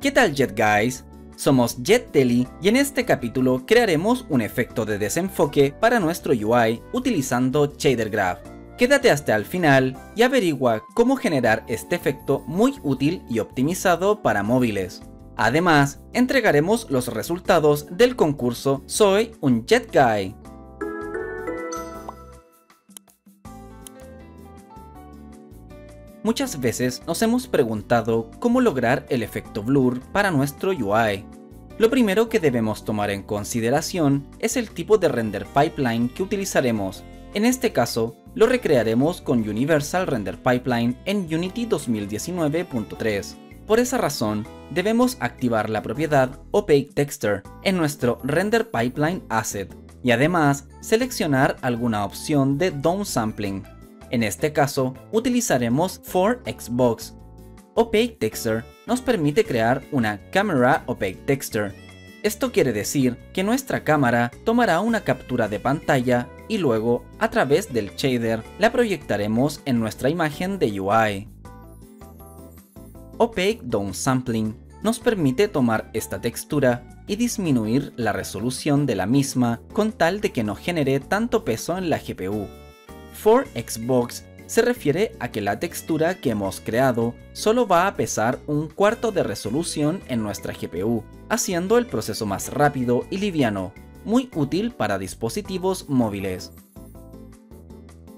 ¿Qué tal Jet Guys? Somos Jet Deli y en este capítulo crearemos un efecto de desenfoque para nuestro UI utilizando Shader Graph. Quédate hasta el final y averigua cómo generar este efecto muy útil y optimizado para móviles. Además, entregaremos los resultados del concurso Soy un Jet Guy. Muchas veces nos hemos preguntado cómo lograr el efecto blur para nuestro UI. Lo primero que debemos tomar en consideración es el tipo de render pipeline que utilizaremos. En este caso, lo recrearemos con Universal Render Pipeline en Unity 2019.3. Por esa razón, debemos activar la propiedad Opaque Texture en nuestro Render Pipeline Asset y además seleccionar alguna opción de downsampling en este caso, utilizaremos for Xbox. Opaque Texture nos permite crear una Camera Opaque Texture. Esto quiere decir que nuestra cámara tomará una captura de pantalla y luego, a través del shader, la proyectaremos en nuestra imagen de UI. Opaque Downsampling nos permite tomar esta textura y disminuir la resolución de la misma con tal de que no genere tanto peso en la GPU. For Xbox se refiere a que la textura que hemos creado solo va a pesar un cuarto de resolución en nuestra GPU, haciendo el proceso más rápido y liviano, muy útil para dispositivos móviles.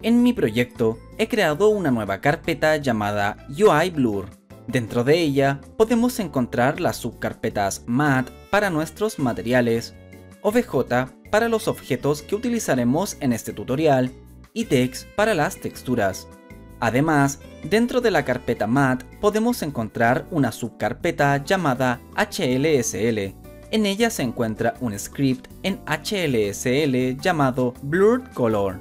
En mi proyecto he creado una nueva carpeta llamada UI Blur. Dentro de ella podemos encontrar las subcarpetas Matte para nuestros materiales, OBJ para los objetos que utilizaremos en este tutorial y text para las texturas. Además, dentro de la carpeta mat podemos encontrar una subcarpeta llamada HLSL. En ella se encuentra un script en HLSL llamado Blurred Color.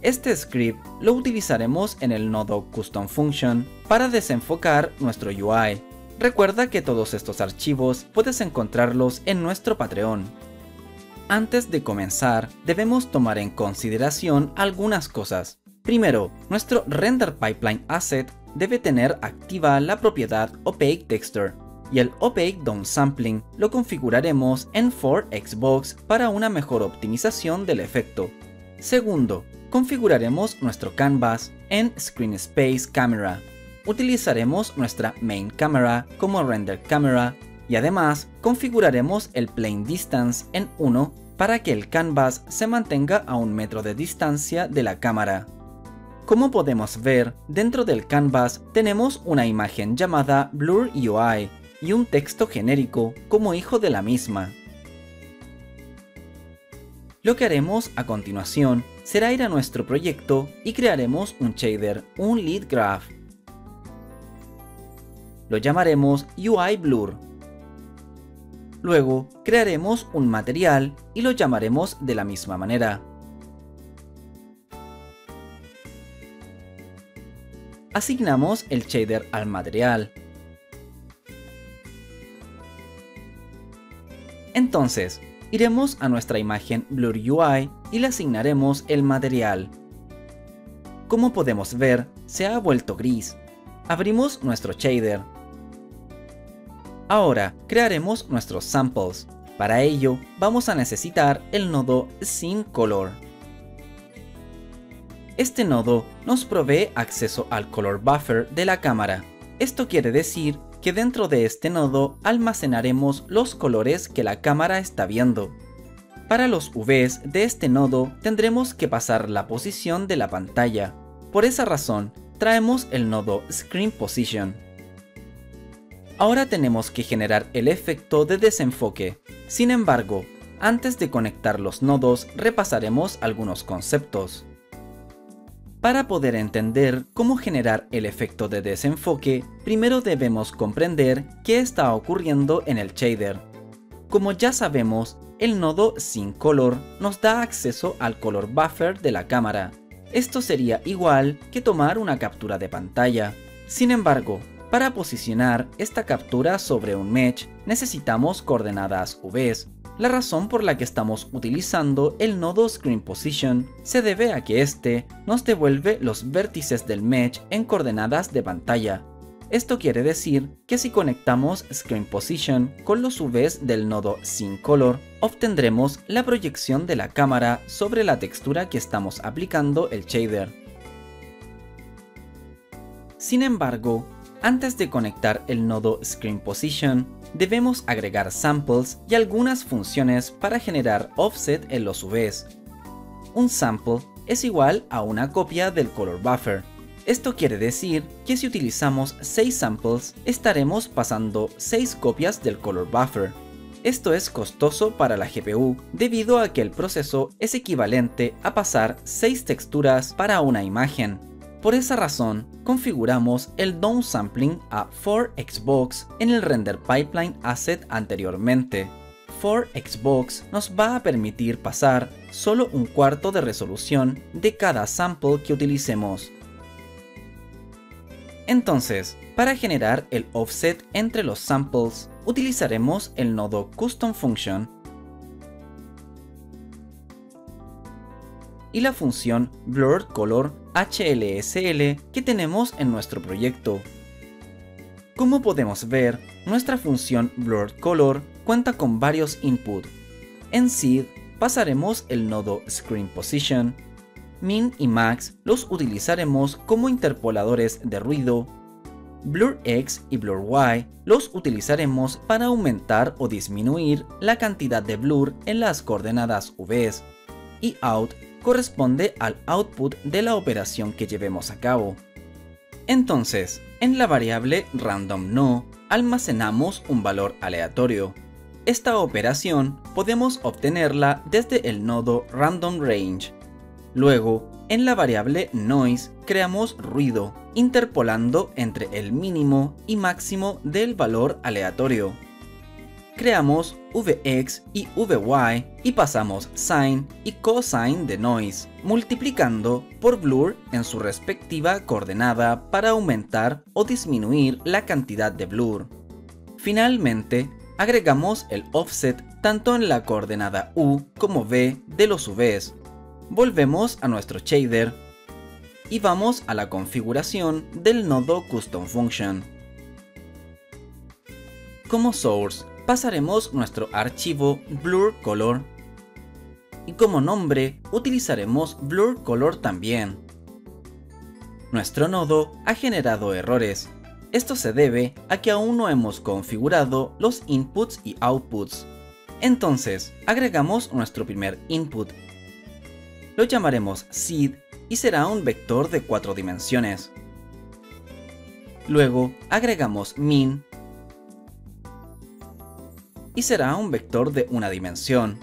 Este script lo utilizaremos en el nodo Custom Function para desenfocar nuestro UI. Recuerda que todos estos archivos puedes encontrarlos en nuestro Patreon. Antes de comenzar, debemos tomar en consideración algunas cosas. Primero, nuestro Render Pipeline Asset debe tener activa la propiedad Opaque Texture, y el Opaque Downsampling lo configuraremos en For Xbox para una mejor optimización del efecto. Segundo, configuraremos nuestro canvas en Screen Space Camera. Utilizaremos nuestra Main Camera como Render Camera y además configuraremos el Plane Distance en 1 para que el canvas se mantenga a un metro de distancia de la cámara. Como podemos ver, dentro del canvas tenemos una imagen llamada Blur UI y un texto genérico como hijo de la misma. Lo que haremos a continuación será ir a nuestro proyecto y crearemos un shader, un lead graph. Lo llamaremos UI Blur Luego crearemos un material y lo llamaremos de la misma manera. Asignamos el shader al material. Entonces, iremos a nuestra imagen Blur UI y le asignaremos el material. Como podemos ver, se ha vuelto gris. Abrimos nuestro shader Ahora crearemos nuestros samples. Para ello vamos a necesitar el nodo SceneColor. Este nodo nos provee acceso al color buffer de la cámara. Esto quiere decir que dentro de este nodo almacenaremos los colores que la cámara está viendo. Para los UVs de este nodo tendremos que pasar la posición de la pantalla. Por esa razón, traemos el nodo Screen Position. Ahora tenemos que generar el efecto de desenfoque. Sin embargo, antes de conectar los nodos repasaremos algunos conceptos. Para poder entender cómo generar el efecto de desenfoque, primero debemos comprender qué está ocurriendo en el shader. Como ya sabemos, el nodo sin color nos da acceso al color buffer de la cámara. Esto sería igual que tomar una captura de pantalla. Sin embargo, para posicionar esta captura sobre un mesh necesitamos coordenadas UVs. La razón por la que estamos utilizando el nodo Screen Position se debe a que este nos devuelve los vértices del mesh en coordenadas de pantalla. Esto quiere decir que si conectamos Screen Position con los UVs del nodo Sin Color, obtendremos la proyección de la cámara sobre la textura que estamos aplicando el shader. Sin embargo, antes de conectar el nodo Screen Position, debemos agregar samples y algunas funciones para generar offset en los UVs. Un sample es igual a una copia del color buffer. Esto quiere decir que si utilizamos 6 samples, estaremos pasando 6 copias del color buffer. Esto es costoso para la GPU debido a que el proceso es equivalente a pasar 6 texturas para una imagen. Por esa razón, configuramos el downsampling a 4Xbox en el render pipeline asset anteriormente. 4Xbox nos va a permitir pasar solo un cuarto de resolución de cada sample que utilicemos. Entonces, para generar el offset entre los samples, utilizaremos el nodo Custom Function y la función Blurred Color HLSL que tenemos en nuestro proyecto. Como podemos ver, nuestra función Blurred Color cuenta con varios inputs. En Seed pasaremos el nodo Screen Position, Min y Max los utilizaremos como interpoladores de ruido, Blur X y Blur Y los utilizaremos para aumentar o disminuir la cantidad de blur en las coordenadas UVs, y Out corresponde al output de la operación que llevemos a cabo. Entonces, en la variable randomNo almacenamos un valor aleatorio. Esta operación podemos obtenerla desde el nodo randomRange. Luego, en la variable noise creamos ruido, interpolando entre el mínimo y máximo del valor aleatorio creamos Vx y Vy y pasamos sine y cosine de noise, multiplicando por blur en su respectiva coordenada para aumentar o disminuir la cantidad de blur. Finalmente, agregamos el offset tanto en la coordenada u como v de los UVs. Volvemos a nuestro shader y vamos a la configuración del nodo Custom Function. Como source, pasaremos nuestro archivo Blur Color y como nombre utilizaremos Blur Color también. Nuestro nodo ha generado errores. Esto se debe a que aún no hemos configurado los inputs y outputs. Entonces, agregamos nuestro primer input. Lo llamaremos seed y será un vector de cuatro dimensiones. Luego, agregamos min y será un vector de una dimensión.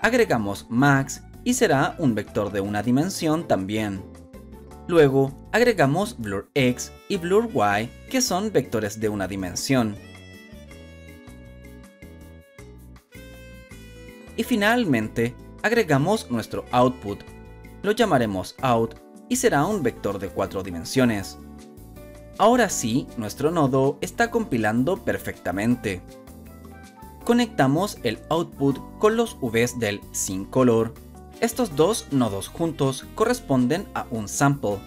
Agregamos max y será un vector de una dimensión también. Luego agregamos blur x y blur y que son vectores de una dimensión. Y finalmente agregamos nuestro output. Lo llamaremos out y será un vector de cuatro dimensiones. Ahora sí, nuestro nodo está compilando perfectamente conectamos el output con los UVs del sin color. Estos dos nodos juntos corresponden a un sample.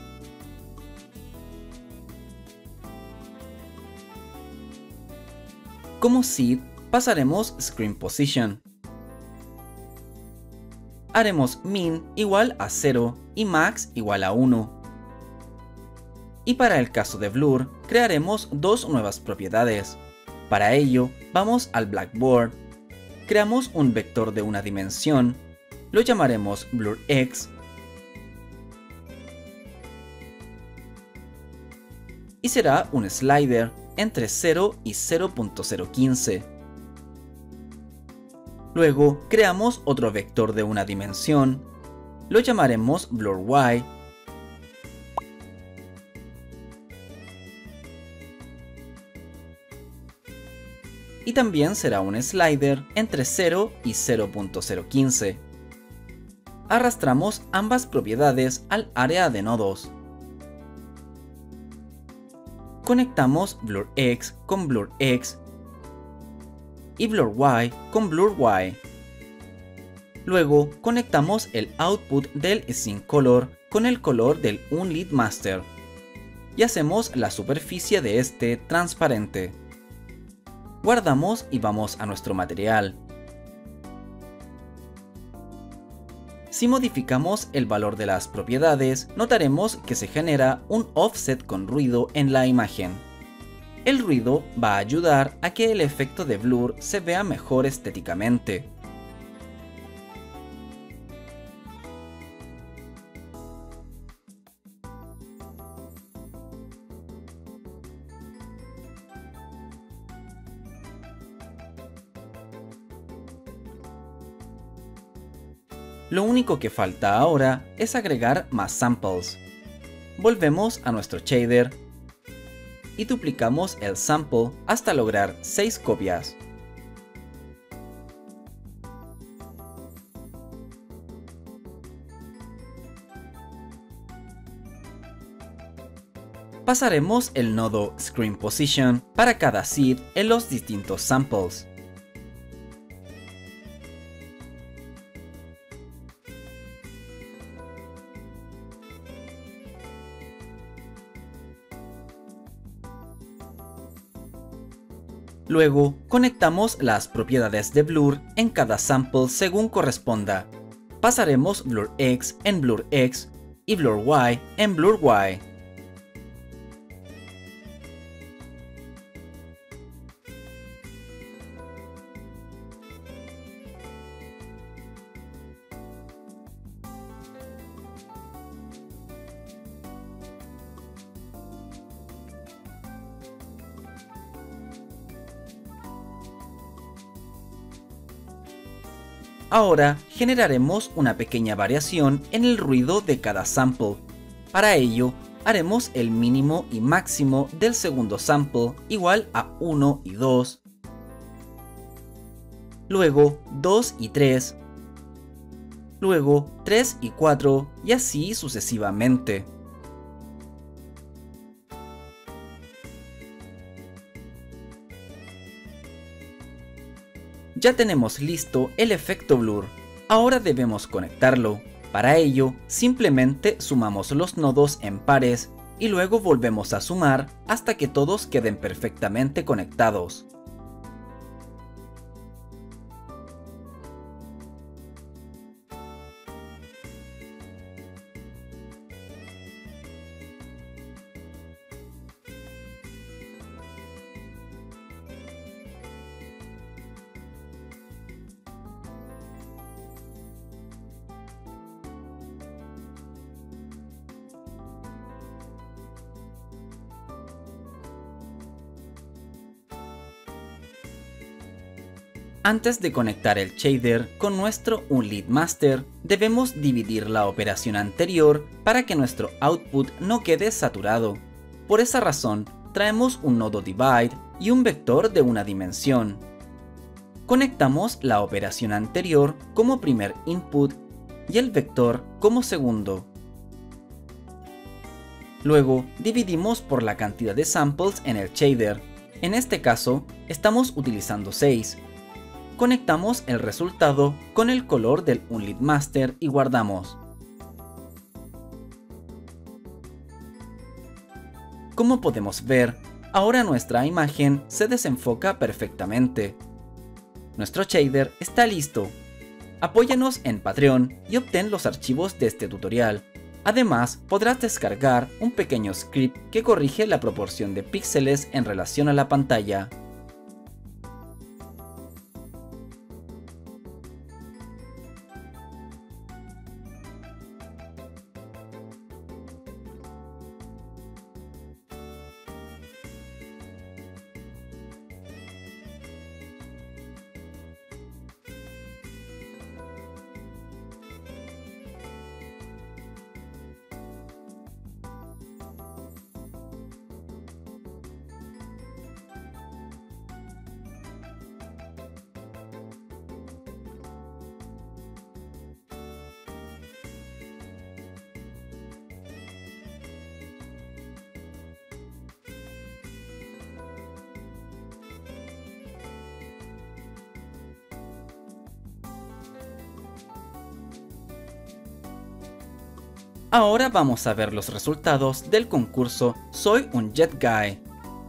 Como seed pasaremos screen position. Haremos min igual a 0 y max igual a 1. Y para el caso de blur, crearemos dos nuevas propiedades. Para ello, vamos al Blackboard, creamos un vector de una dimensión, lo llamaremos blurx y será un slider entre 0 y 0.015. Luego creamos otro vector de una dimensión, lo llamaremos blurY y también será un slider entre 0 y 0.015. Arrastramos ambas propiedades al área de nodos. Conectamos BlurX con BlurX y BlurY con BlurY. Luego conectamos el output del color con el color del UnLead Master. y hacemos la superficie de este transparente. Guardamos y vamos a nuestro material. Si modificamos el valor de las propiedades, notaremos que se genera un offset con ruido en la imagen. El ruido va a ayudar a que el efecto de blur se vea mejor estéticamente. Lo único que falta ahora es agregar más samples. Volvemos a nuestro shader y duplicamos el sample hasta lograr 6 copias. Pasaremos el nodo Screen Position para cada seed en los distintos samples. Luego, conectamos las propiedades de Blur en cada sample según corresponda. Pasaremos Blur X en Blur X y Blur Y en Blur Ahora generaremos una pequeña variación en el ruido de cada sample. Para ello, haremos el mínimo y máximo del segundo sample igual a 1 y 2, luego 2 y 3, luego 3 y 4 y así sucesivamente. Ya tenemos listo el efecto blur. Ahora debemos conectarlo. Para ello, simplemente sumamos los nodos en pares y luego volvemos a sumar hasta que todos queden perfectamente conectados. Antes de conectar el shader con nuestro Unlit Master, debemos dividir la operación anterior para que nuestro output no quede saturado. Por esa razón, traemos un nodo divide y un vector de una dimensión. Conectamos la operación anterior como primer input y el vector como segundo. Luego, dividimos por la cantidad de samples en el shader. En este caso, estamos utilizando 6, conectamos el resultado con el color del Unlit Master y guardamos. Como podemos ver, ahora nuestra imagen se desenfoca perfectamente. Nuestro shader está listo. Apóyanos en Patreon y obtén los archivos de este tutorial. Además, podrás descargar un pequeño script que corrige la proporción de píxeles en relación a la pantalla. Ahora vamos a ver los resultados del concurso Soy un Jet Guy.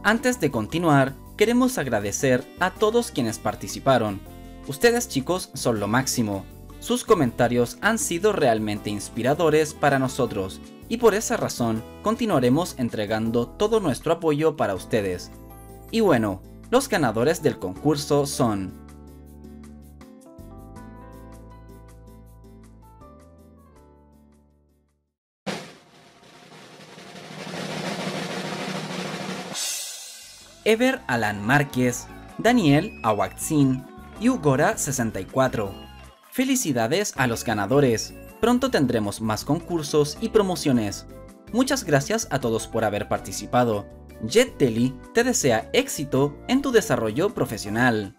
Antes de continuar, queremos agradecer a todos quienes participaron. Ustedes chicos son lo máximo. Sus comentarios han sido realmente inspiradores para nosotros y por esa razón continuaremos entregando todo nuestro apoyo para ustedes. Y bueno, los ganadores del concurso son Ever Alan Márquez, Daniel Awaxin y Ugora64. Felicidades a los ganadores. Pronto tendremos más concursos y promociones. Muchas gracias a todos por haber participado. Jet te desea éxito en tu desarrollo profesional.